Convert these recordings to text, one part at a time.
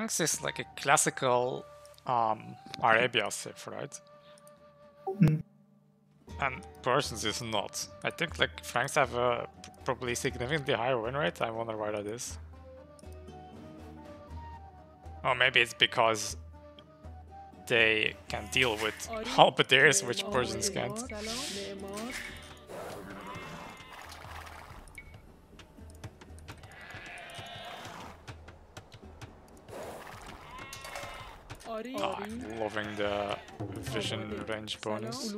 Franks is like a classical um, Arabia civ, right? Mm. And Persians is not. I think like Franks have a probably significantly higher win rate. I wonder why that is. Or maybe it's because they can deal with halberdiers, which Persians can't. Oh, ah, I'm loving the vision range bonus.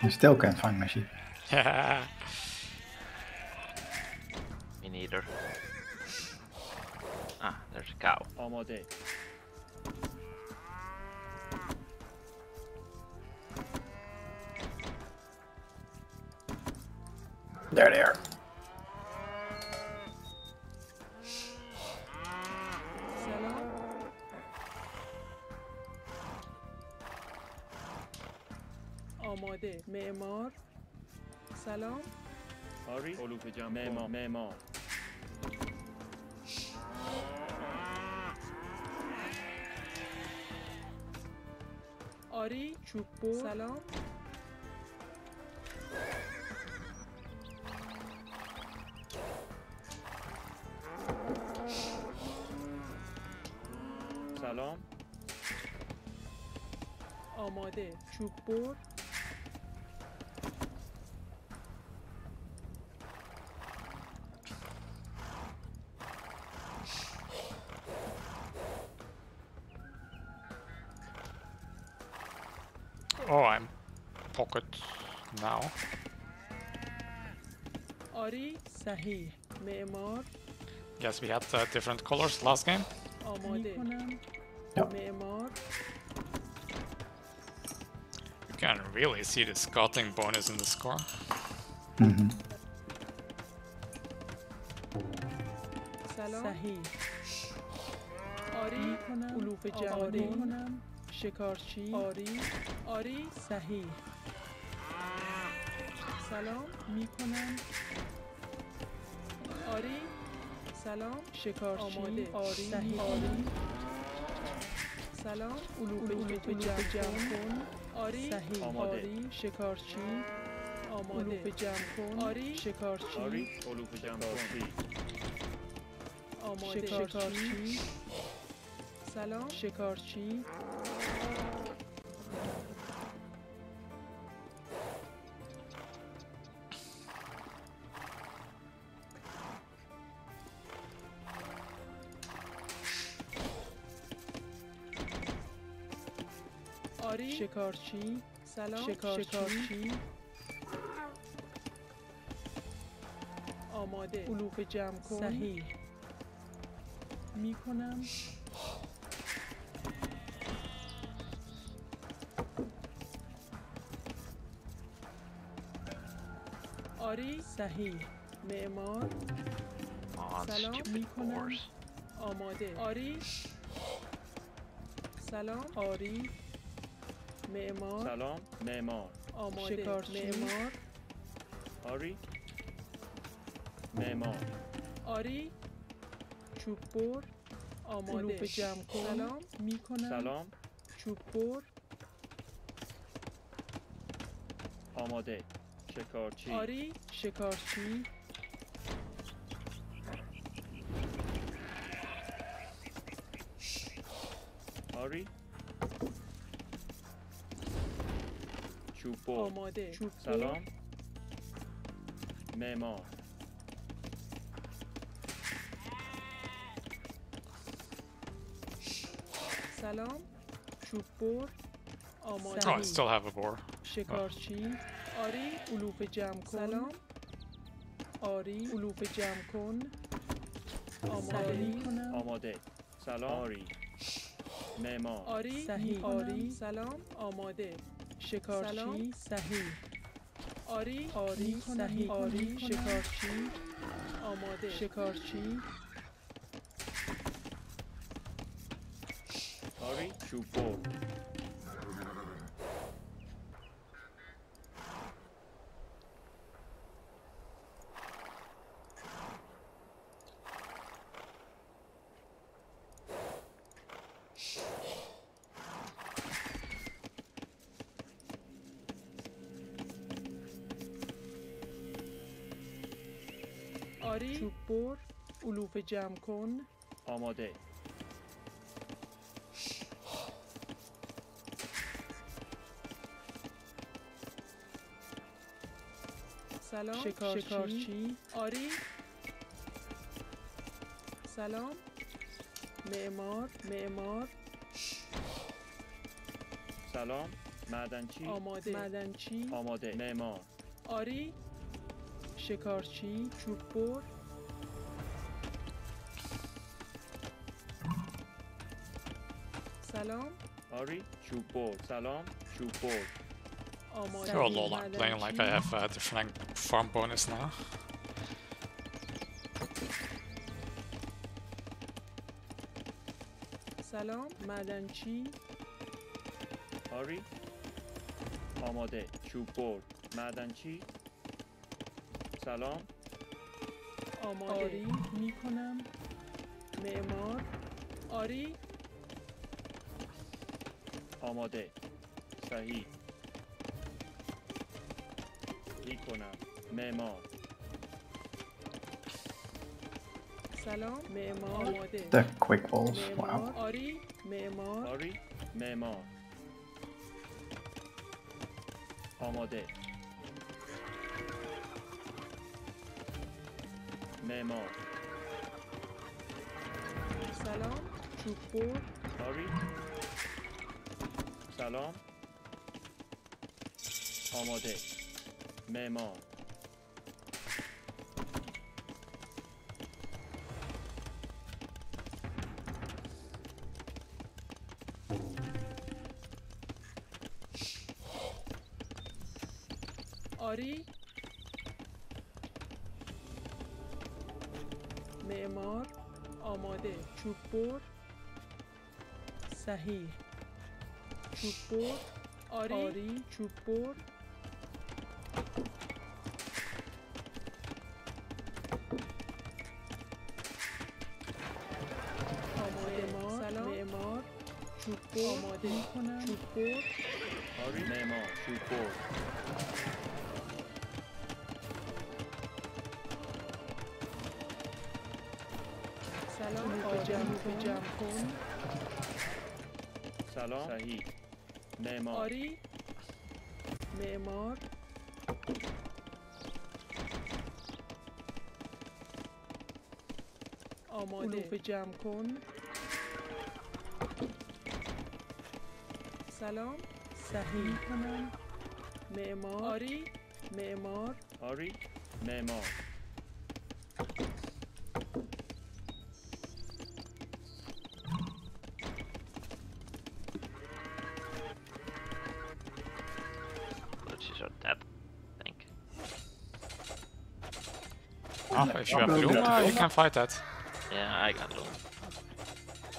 I still can't find my sheep. Me neither. Ah, there's a cow. Almost dead. There they are. معمار. سلام. آری. علوف جمع معمار. معمار. آری. چوب بر سلام. سلام. آماده. چوب بر آری صحیح معمار Guess we had uh, different colors last game. آماده Ja. معمار You can really see the scouting bonus in the score. Mhm. سلام صحیح آری علوف جمع کنم شکارچی آری آری صحیح سلام میکنم آری. سلام. شکارچی. آماده. آری. صحیح. آری. سلام. علوف جمع جمع کن آری. صحیح. آماده. آری. شکارچی. آماده. علوف جمع کن آری. شکارچی. آری. علوف جمع کن آماده. شکارچی. سلام. شکارچی. آری شکارچی. سلام. شکارچی. آماده. علوف جمع کن. صحیح. می‌کنم. آری؟ صحیح. معمار. سلام. می‌کنم. Boars. آماده. آری؟ سلام. آری؟ معمار. سلام معمار. آماده. شکارچی. معمار. آری. معمار. آری. چوب بر آماده. علوف جمع کن. سلام. می‌کنم. سلام. چوب بر آماده. شکارچی. آری. شکارچی. چوب بر آماده. چوب بر سلام. معمار. سلام. چوب بر آماده. Oh, I still have a boar. شکارچی. آری علوف جمع کن. سلام. آری علوف جمع کن. آماده. کنم. آماده. سلام. آری. معمار. آری صحیح. آری. سلام. آماده. شکارچی صحیح. آری آری صحیح. آری شکارچی آماده. شکارچی. آری چوب آری. چوب بر علوف جمع کن. آماده. سلام. شکارچی. آری. سلام. معمار معمار. سلام. معدنچی آماده. معدنچی آماده. معمار. آری. شکارچی چوب بر سلام آری چوب بر سلام چوب بر آماده Oh lol, I'm playing like I have uh, the flank farm bonus now. سلام معدنچی آری آماده چوب بر معدنچی سلام. آماده. آری می کنم معمار. آری. آماده. صحیح. می کنم معمار. سلام. معمار. آماده. The quick balls. Wow. آری. معمار. آری. معمار. آماده. معمار. سلام. چوب آری. سلام. آماده. معمار. برد صحیح. چوب برد آری, آری. چوب برد معمار. چوب آماده. می‌کنم. چوب برد آری. معمار. چوب برد جمع جمع کن سلام. صحیح. معمار. آری. معمار. آماده. علوف جمع کن. سلام. صحیح. کنم معمار. آری. معمار. آری. معمار. Oh, if you have Luma, you can fight that. Yeah, I got Loom.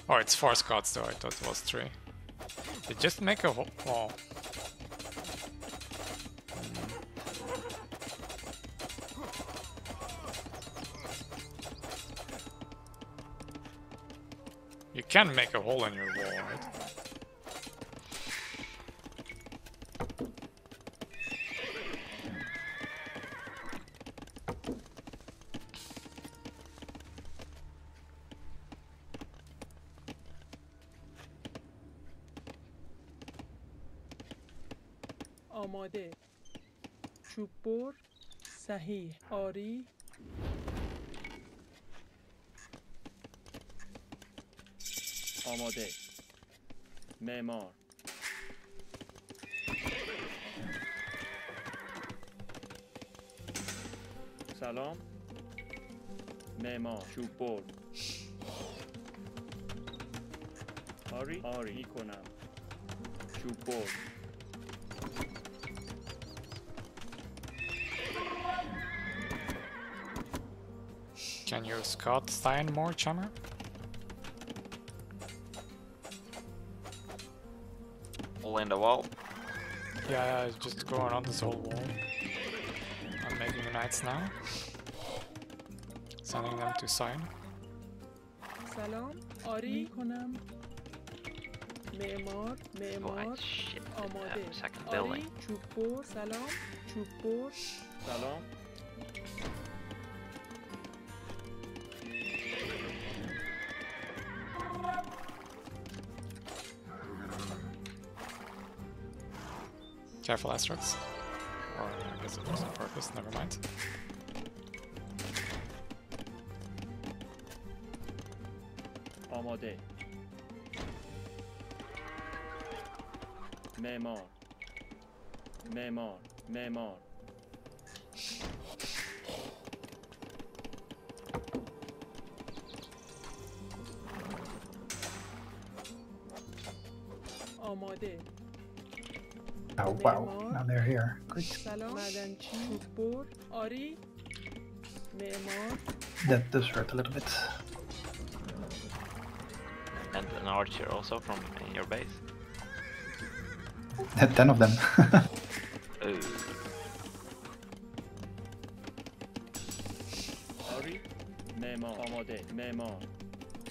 Oh, it's four scots though, I thought it was three. They just make a whole wall. You can make a hole in your wall, right? چوب بر صحیح آری. آماده. معمار. سلام. معمار چوب بر آری آری می‌کنم. چوب بر Can you scout Cyan more, Chummer? All in the wall? Yeah, yeah, just go around this whole wall. I'm making the knights now. Sending them to Cyan. Salam, آری کنم معمار معمار آماده آری چوبور سلام چوبور Salam. Careful, Asterix. Or, I guess it was on purpose, never mind. One more day. Memo. Memo. Memo. wow, now they're here. Great. That does hurt a little bit. And an archer also from your base. Ten of them. uh. Memo, Amade, Memo,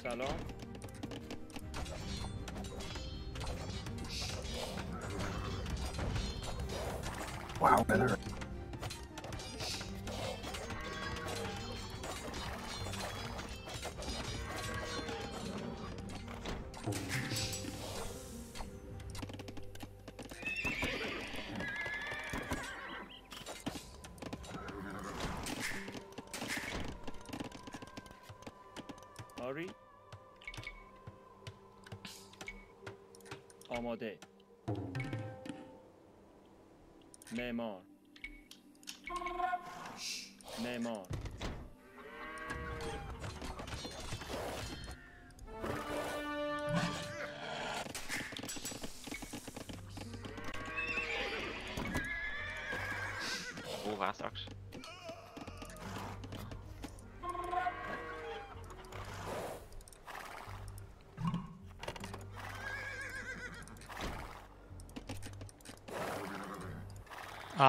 Salon. Wow, that hurt. Sorry. Neymar. Neymar. Hoe gaat straks?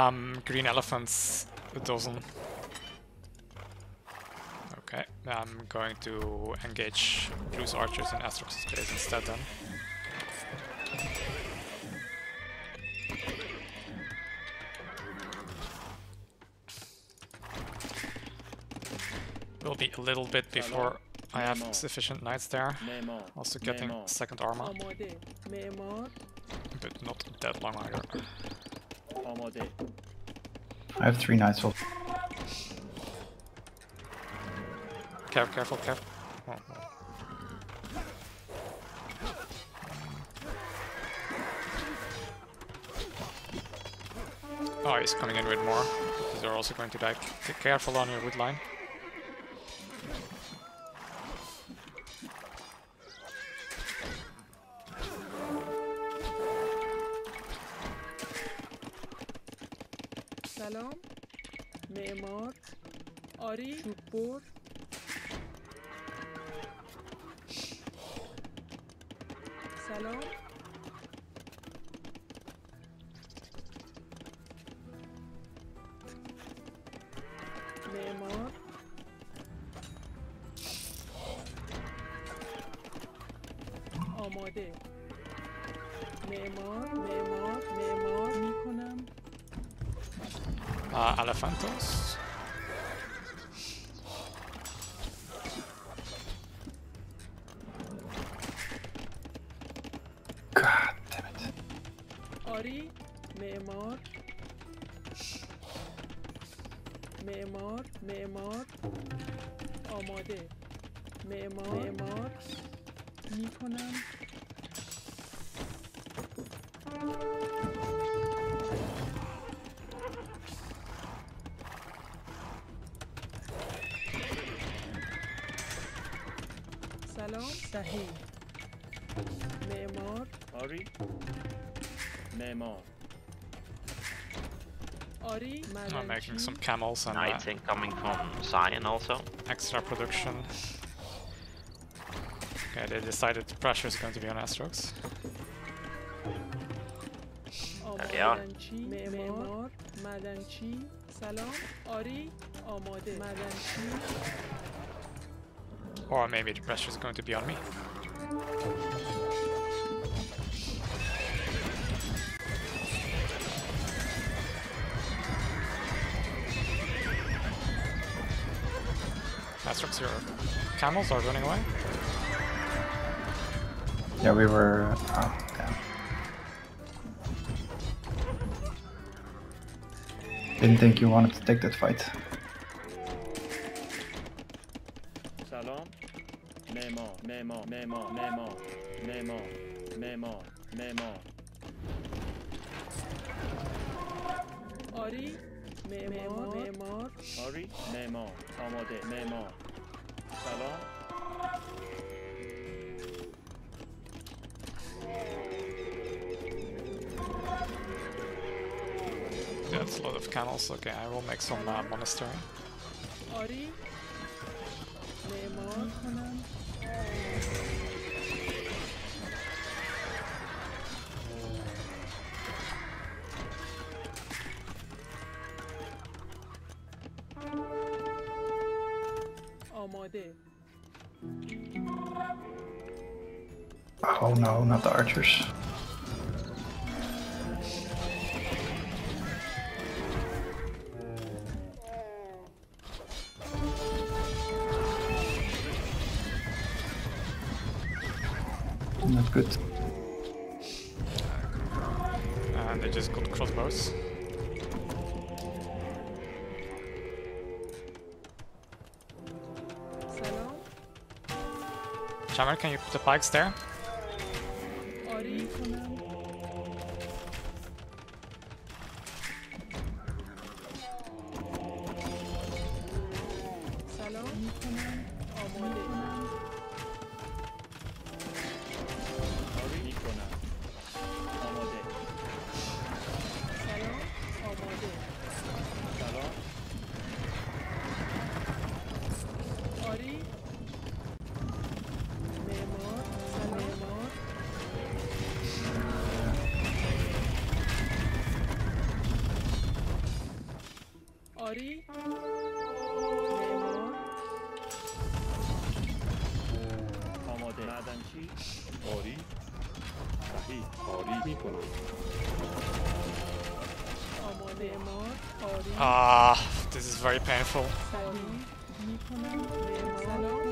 um, green elephants a dozen. Okay, I'm going to engage blue archers in Astrox's base instead then. Will be a little bit before I have sufficient knights there. Also getting second armor. But not that long either one more day. I have three knights full. Careful, careful, careful. Oh, oh. Oh, he's coming in with more. They're also going to die. Be careful on your wood line. سلام. معمار. آری. چوب بر سلام. Uh, Elephantos. God damn it. آری معمار معمار معمار آماده معمار معمار میکنم Neymar. Ari. Neymar. I'm making some camels and uh, I think coming from Cyan also. Extra production. Okay, they decided the pressure is going to be on Astrox. There we are. Or maybe the pressure is going to be on me. Astrix, your camels are running away? Yeah, we were. Uh, oh, damn. Didn't think you wanted to take that fight. معمار معمار آری معمار معمار آری معمار آماده معمار سلام That's a lot of camels. Okay, I will make some uh, monastery. Ori, Oh no, not the archers. Not good. Can you put the pikes there? آری معمار آماده معدنچی آری صحیح آری میکنم آماده معمار آری Ah, this is very painful. صحیح میکنم معمار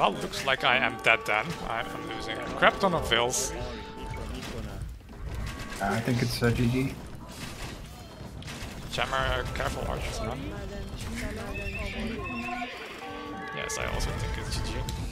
Well, looks like I am dead then. I'm losing. Crap ton of Vils. I think it's uh, GG. Jammer, careful archers, man. Yes, I also think it's GG.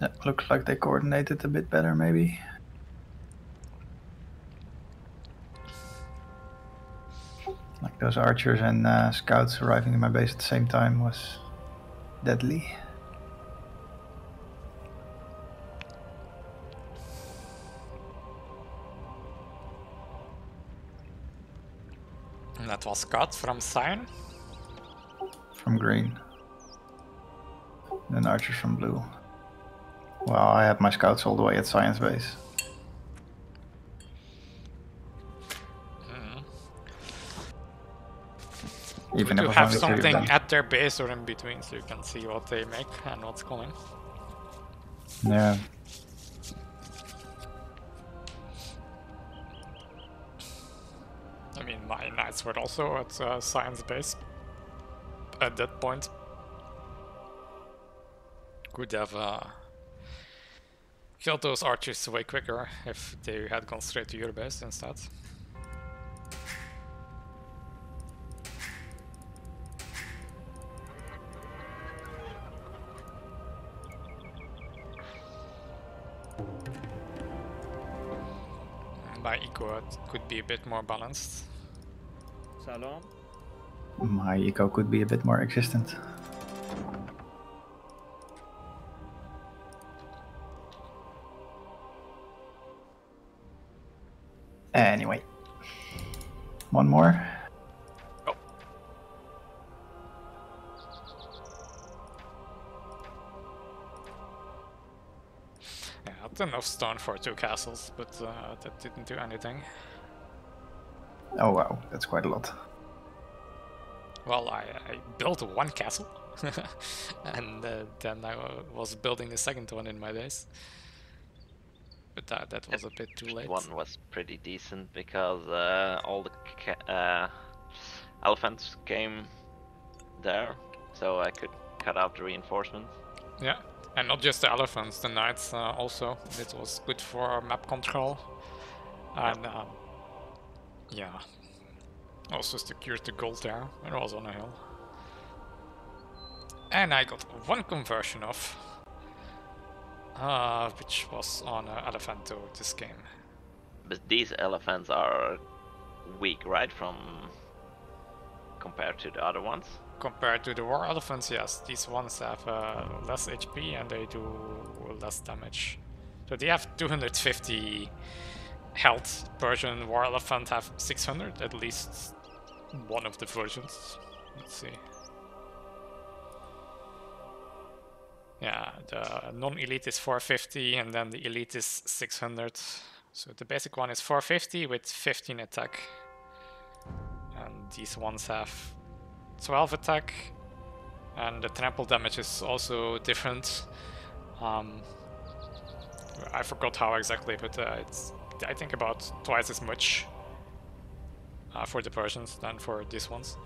That looks like they coordinated a bit better, maybe. Like those archers and uh, scouts arriving in my base at the same time was deadly. And that was scout from Cyan. from green. Then archers from blue. Well, I have my scouts all the way at Cyan's base. Hmm. Even to if I've have only three of something at their base or in between so you can see what they make and what's coming. Yeah. I mean, my knights were also at uh, Cyan's base at that point. Could have uh, Dealt those archers way quicker if they had gone straight to your base instead. My eco could be a bit more balanced. Salon? My eco could be a bit more existent. One more. Oh. Yeah, I had enough stone for two castles, but uh, that didn't do anything. Oh wow, that's quite a lot. Well, I, I built one castle, and uh, then I was building the second one in my base. But that, that was a bit too late. One was pretty decent because uh, all the uh, elephants came there, so I could cut out the reinforcements. Yeah, and not just the elephants, the knights uh, also. It was good for map control. And um, yeah, also secured the gold there. It was on a hill. And I got one conversion off, uh, which was on uh, Elephanto this game. But these elephants are weak, right? From compared to the other ones. Compared to the war elephants, yes, these ones have uh, less HP and they do less damage. So they have 250 health. Persian war elephant have 600, at least one of the versions. Let's see. Yeah, the non-elite is 450 and then the elite is 600. So the basic one is 450 with 15 attack. And these ones have 12 attack, and the trample damage is also different. Um, I forgot how exactly, but uh, it's I think about twice as much uh, for the Persians than for these ones.